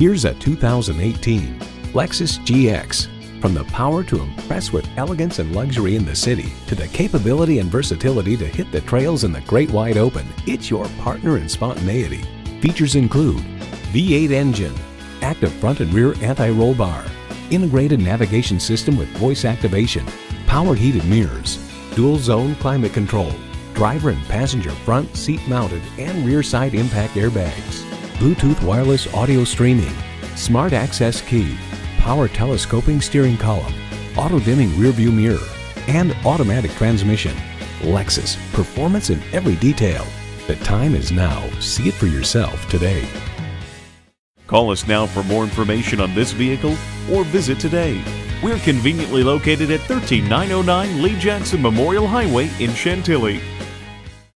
Here's a 2018 Lexus GX. From the power to impress with elegance and luxury in the city, to the capability and versatility to hit the trails in the great wide open, it's your partner in spontaneity. Features include V8 engine, active front and rear anti-roll bar, integrated navigation system with voice activation, power heated mirrors, dual zone climate control, driver and passenger front seat mounted and rear side impact airbags, Bluetooth wireless audio streaming, smart access key, power telescoping steering column, auto dimming rearview mirror, and automatic transmission. Lexus, performance in every detail. The time is now. See it for yourself today. Call us now for more information on this vehicle or visit today. We're conveniently located at 13909 Lee Jackson Memorial Highway in Chantilly.